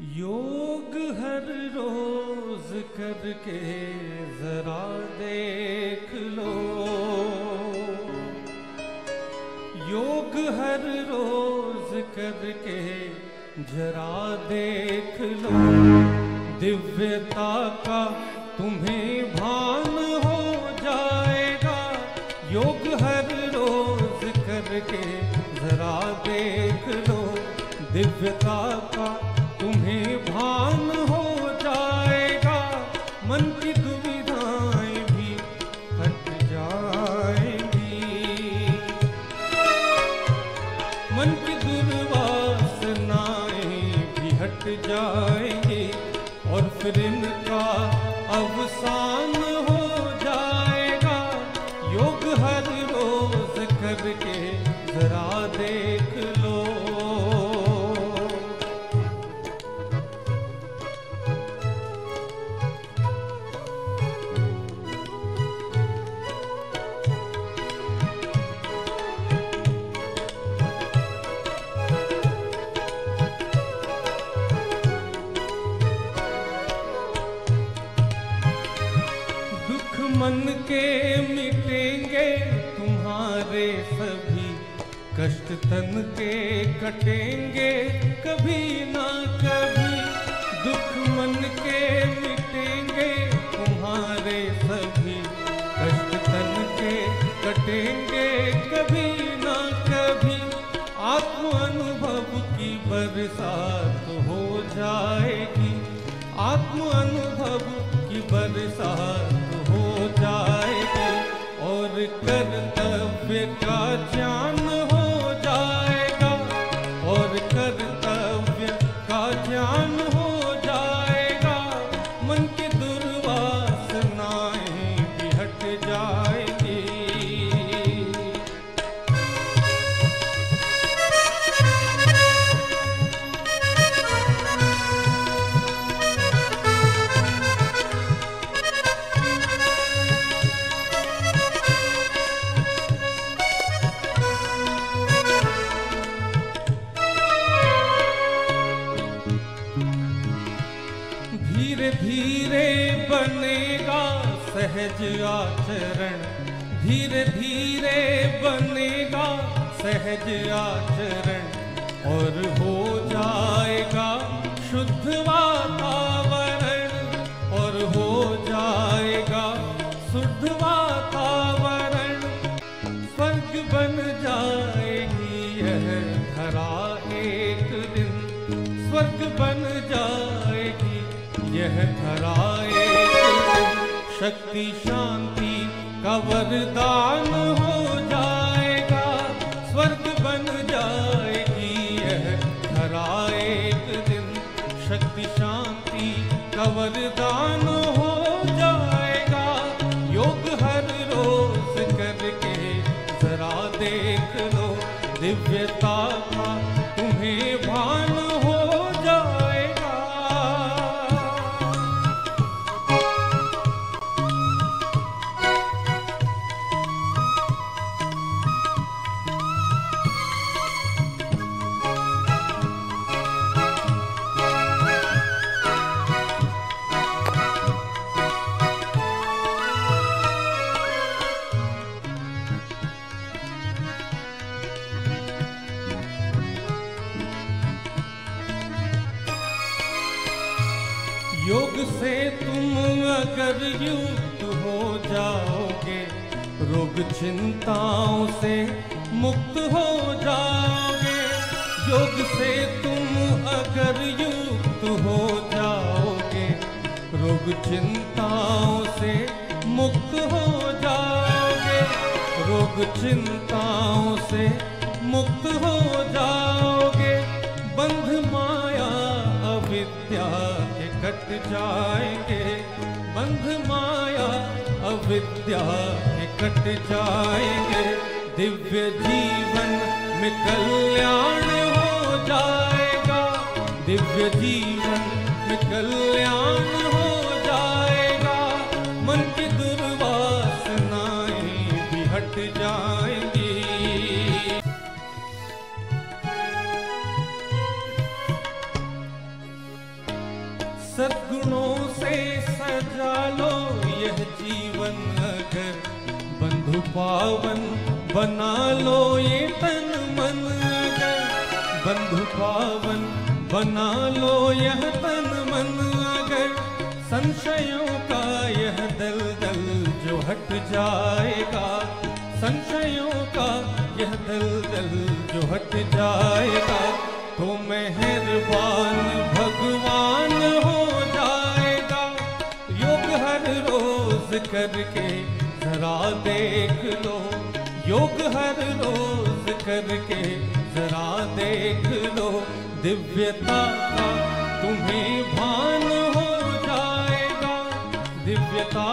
योग हर रोज करके जरा देख लो। योग हर रोज करके जरा देख लो। दिव्यता का तुम्हें भान हो जाएगा। योग हर रोज करके जरा देख लो। दिव्यता का हट जाएँगी और फिर इनका अवसान हो जाएगा। योग हर रोज करके जरा देख मन के मिटेंगे तुम्हारे सभी कष्ट तन के कटेंगे। कभी ना कभी दुख मन के मिटेंगे तुम्हारे सभी कष्ट तन के कटेंगे। कभी ना कभी आत्म अनुभव की बरसात हो जाएगी। आत्म अनुभव की बरसात सहज आचरण, धीरे धीरे बनेगा सहज आचरण, और हो जाएगा शुद्ध वातावरण, और हो जाएगा शुद्ध वातावरण। स्वर्ग बन जाएगी यह धरा एक दिन, स्वर्ग बन जाएगी यह धरा एक शक्ति शांति का वरदान हो जाएगा। स्वर्ग बन जाएगी यह धरा एक दिन। शक्ति शांति का वरदान योग से तुम अगर युक्त हो जाओगे, रोग चिंताओं से मुक्त हो जाओगे। योग से तुम अगर युक्त हो जाओगे, रोग चिंताओं से मुक्त हो जाओगे। रोग चिंताओं से मुक्त हो जाओगे। बंध माया अविद्या कट जाएँगे, बंध माया अविद्या के कट जाएँगे। दिव्य जीवन में कल्याण हो जाएगा, दिव्य जीवन में कल्याण हो जाएगा। मन की दुर्वासनाएँ भी हट जाएँगी लो यह जीवन अगर बंधु पावन बना लो ये तन मन अगर बंधु पावन बना लो यह तन मन अगर संशयों का यह दल दल जो हट जाएगा। संशयों का यह दल दल जो हट जाएगा। करके जरा देख लो। योग हर रोज करके जरा देख लो। दिव्यता का तुम्हें भान हो जाएगा। दिव्यता